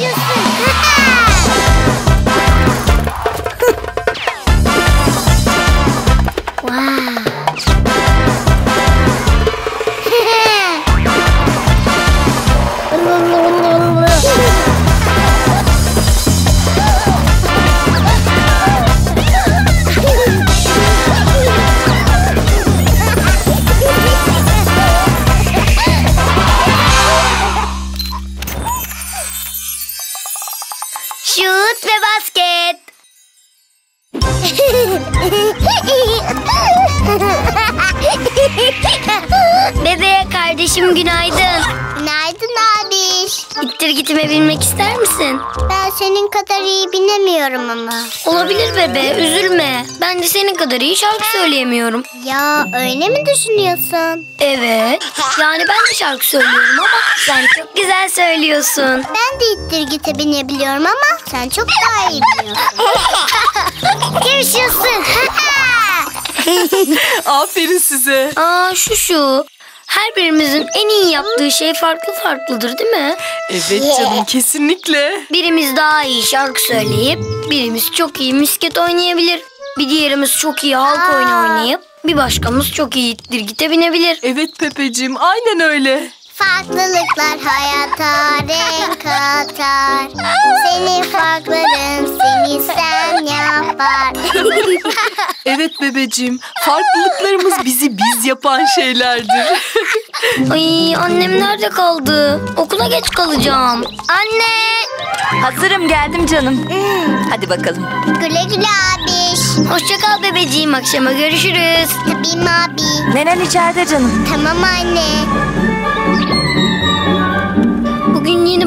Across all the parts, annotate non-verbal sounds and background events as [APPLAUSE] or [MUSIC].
Yaşasın. Şut [LAUGHS] Bebeğe kardeşim günaydın. Günaydın abiş. İttir gitime binmek ister misin? Ben senin kadar iyi binemiyorum ama. Olabilir bebe üzülme. Ben de senin kadar iyi şarkı söyleyemiyorum. Ya öyle mi düşünüyorsun? Evet. Yani ben de şarkı söylüyorum ama sen çok güzel söylüyorsun. Ben de ittir gite binebiliyorum ama sen çok daha iyi biliyorsun. [LAUGHS] Yaşasın. [LAUGHS] [LAUGHS] Aferin size. Aa şu şu. Her birimizin en iyi yaptığı şey farklı farklıdır değil mi? Evet canım kesinlikle. Birimiz daha iyi şarkı söyleyip birimiz çok iyi misket oynayabilir. Bir diğerimiz çok iyi halk oyunu oynayıp bir başkamız çok iyi dirgite binebilir. Evet Pepeciğim aynen öyle. Farklılıklar hayata renk katar. Senin farkların seni sen yapar. [LAUGHS] Evet bebeciğim farklılıklarımız bizi biz yapan şeylerdir. [LAUGHS] Ay annem nerede kaldı? Okula geç kalacağım. Anne! Hazırım geldim canım. Hadi bakalım. güle güle abiş. Hoşça kal bebeciğim akşama görüşürüz. Tabii abi? Nenen içeride canım. Tamam anne.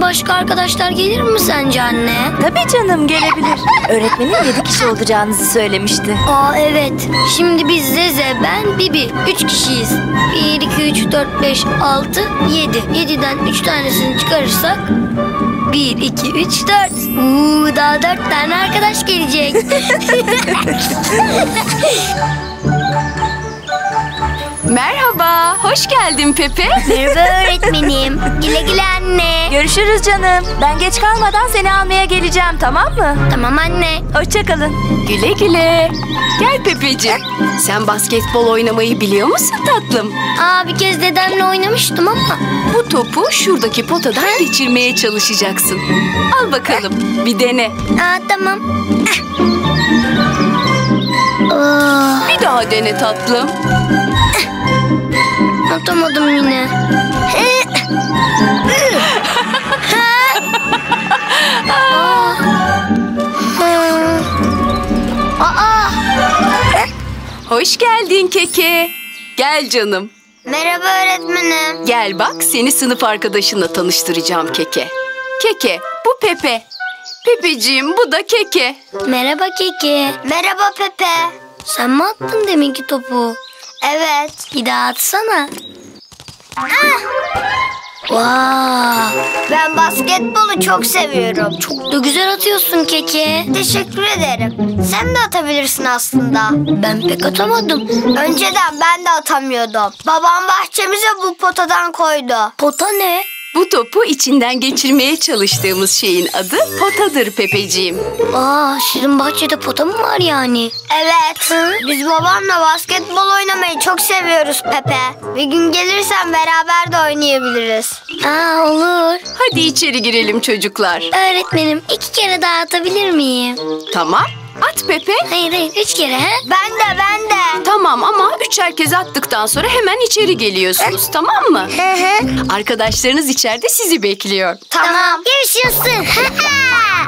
Başka arkadaşlar gelir mi sence anne? Tabii canım gelebilir. Öğretmenin yedi kişi olacağınızı söylemişti. Aa evet. Şimdi biz Zeze, ben, Bibi. Üç kişiyiz. Bir, iki, üç, dört, beş, altı, yedi. Yediden üç tanesini çıkarırsak... Bir, iki, üç, dört. Uuu daha dört tane arkadaş gelecek. [LAUGHS] Merhaba, hoş geldin Pepe. Merhaba öğretmenim. Güle güle anne. Görüşürüz canım. Ben geç kalmadan seni almaya geleceğim tamam mı? Tamam anne. Hoşçakalın. Güle güle. Gel Pepeciğim. Sen basketbol oynamayı biliyor musun tatlım? Aa bir kez dedemle oynamıştım ama. Bu topu şuradaki potadan geçirmeye çalışacaksın. Al bakalım, bir dene. Aa tamam. Aa, Bir daha dene tatlım. Atamadım yine. Aa, Hoş geldin Keke. Gel canım. merhaba öğretmenim. Gel bak seni sınıf arkadaşınla tanıştıracağım Keke. Keke, bu Pepe. Pepeciğim, bu da Keke. Merhaba Keke. Merhaba Pepe. Sen mi attın deminki topu? Evet. Bir daha atsana. Vay. Ben basketbolu çok seviyorum. Çok da güzel atıyorsun Keke. Teşekkür ederim. Sen de atabilirsin aslında. Ben pek atamadım. Önceden ben de atamıyordum. Babam bahçemize bu potadan koydu. Pota ne? Bu topu içinden geçirmeye çalıştığımız şeyin adı potadır Pepeciğim. Aa, sizin bahçede pota mı var yani? Evet. Biz babamla basketbol oynamayı çok seviyoruz Pepe. Bir gün gelirsen beraber de oynayabiliriz. Aa, olur. Hadi içeri girelim çocuklar. Öğretmenim iki kere daha atabilir miyim? Tamam. At Pepe. Hayır hayır üç kere ha? Ben de ben de. Tamam ama üç herkes attıktan sonra hemen içeri geliyorsunuz tamam mı? Arkadaşlarınız içeride sizi bekliyor. Tamam. Yaşasın.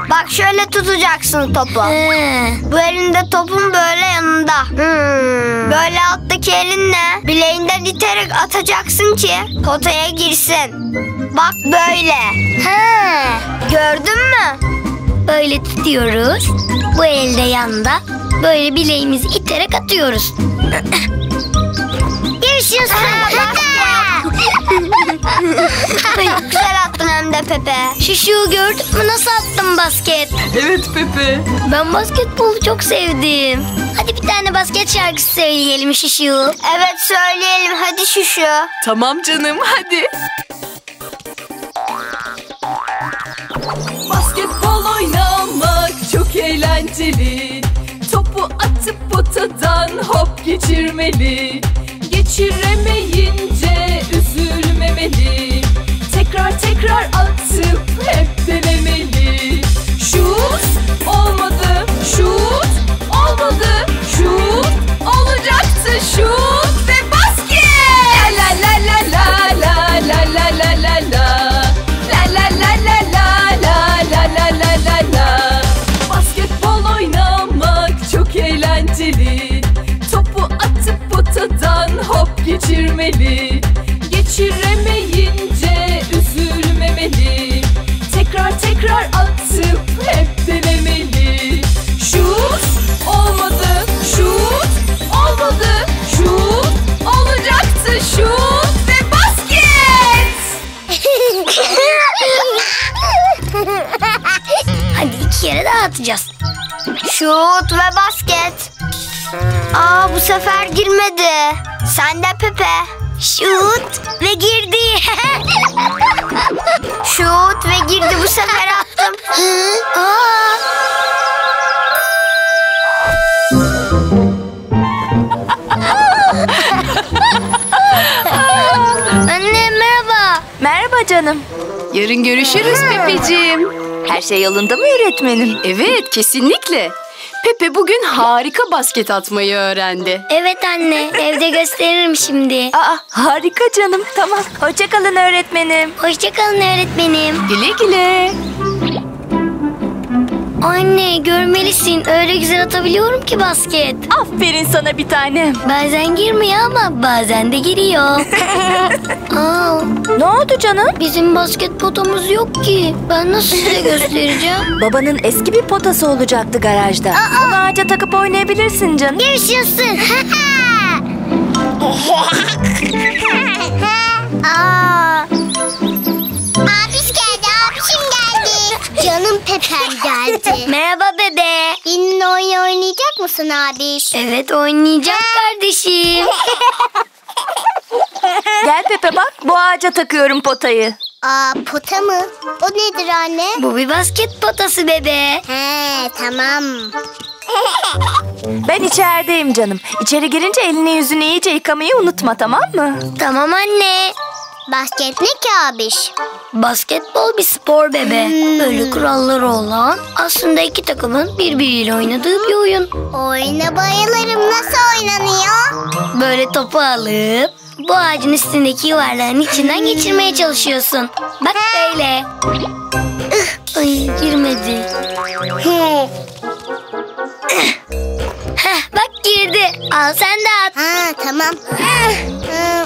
Bak şöyle tutacaksın topu. He. Bu elinde topun böyle yanında. Hmm. Böyle alttaki elinle bileğinden iterek atacaksın ki potaya girsin. Bak böyle. Ha. Gördün mü? Böyle tutuyoruz. Bu elde yanda. Böyle bileğimizi iterek atıyoruz. [LAUGHS] Çok güzel attın hem de Pepe. Şuşu gördün mü nasıl attım basket? Evet Pepe. Ben basketbolu çok sevdim. Hadi bir tane basket şarkısı söyleyelim Şuşu. Evet söyleyelim hadi şu şu. Tamam canım hadi. Eğlenceli Topu atıp potadan hop geçirmeli. Geçiremeyince üzülmemeli. Tekrar tekrar atıp geçirmeli Geçiremeyince üzülmemeli Tekrar tekrar atıp hep denemeli Şut olmadı şut olmadı şut olacaktı şut ve basket [LAUGHS] Hadi iki kere daha atacağız. Şut ve basket. Aa bu sefer girmedi. Sen de Pepe. Şut ve girdi. [LAUGHS] Şut ve girdi bu sefer attım. Aa. [LAUGHS] Anne merhaba. Merhaba canım. Yarın görüşürüz Pepeciğim. Her şey yolunda mı öğretmenim? Evet kesinlikle. Pepe bugün harika basket atmayı öğrendi. Evet anne evde gösteririm şimdi. Aa harika canım. Tamam. Hoşçakalın öğretmenim. Hoşçakalın öğretmenim. Güle güle. Anne görmelisin öyle güzel atabiliyorum ki basket. Aferin sana bir tanem. Bazen girmiyor ama bazen de giriyor. [LAUGHS] Aa, Ne oldu canım? bizim basket potamız yok ki. Ben nasıl size göstereceğim? [LAUGHS] Babanın eski bir potası olacaktı garajda. Onu ağaca takıp oynayabilirsin canım. Yaşasın. [LAUGHS] Aa. Canım Pepem geldi. [LAUGHS] Merhaba bebe. Benimle oyun oynayacak mısın abiş? Evet oynayacağım kardeşim. [LAUGHS] Gel Pepe bak bu ağaca takıyorum potayı. Aa pota mı? O nedir anne? Bu bir basket potası bebe. He tamam. Ben içerideyim canım. İçeri girince elini yüzünü iyice yıkamayı unutma tamam mı? Tamam anne. Basket ne ki abiş? Basketbol bir spor bebe. Böyle kuralları olan aslında iki takımın birbiriyle oynadığı bir oyun. Oyuna bayılırım. Nasıl oynanıyor? Böyle topu alıp bu ağacın üstündeki yuvarlağın içinden geçirmeye çalışıyorsun. Bak böyle. Ay girmedi. Heh, bak girdi. Al sen de at. Ha tamam.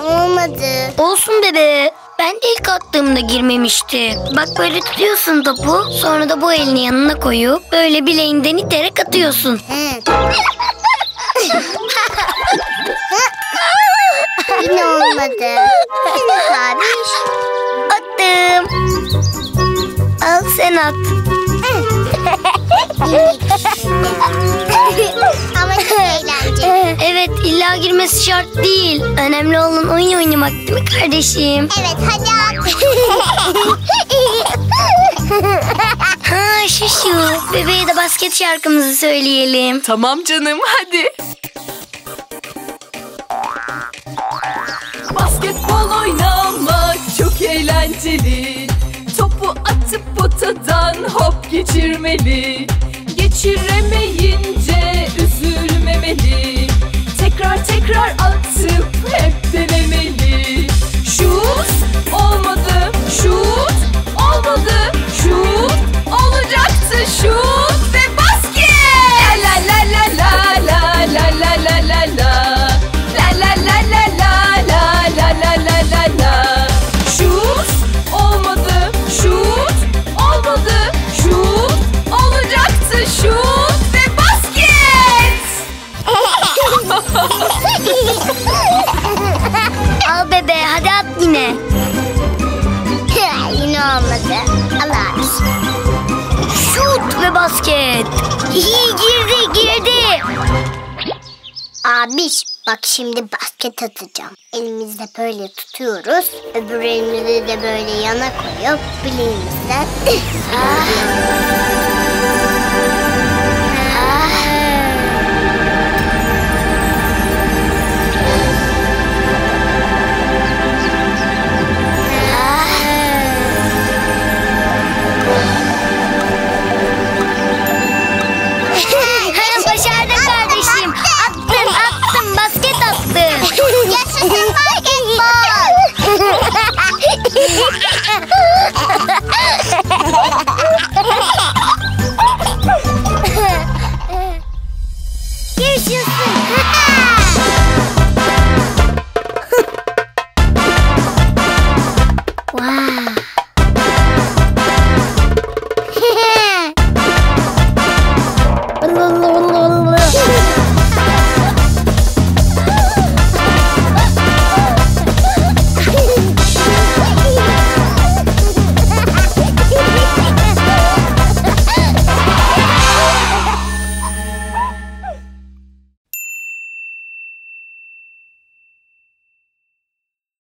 Olmadı. Olsun bebe. Ben de ilk attığımda girmemişti. Bak böyle tutuyorsun topu. Sonra da bu elini yanına koyup böyle bileğinden iterek atıyorsun. [LAUGHS] Yine olmadı. Yine abiş. Attım. Al sen at. [LAUGHS] illa girmesi şart değil. Önemli olan oyun oynamak değil mi kardeşim? Evet hadi at. [LAUGHS] Ha şu şu. Bebeğe de basket şarkımızı söyleyelim. Tamam canım hadi. Basketbol oynamak çok eğlenceli Topu atıp potadan hop geçirmeli Geçiremeyince basket. Girdi girdi. Abiş bak şimdi basket atacağım. Elimizde böyle tutuyoruz. Öbür elimizi de böyle yana koyup bileğimizden. [LAUGHS] Ooh, ooh.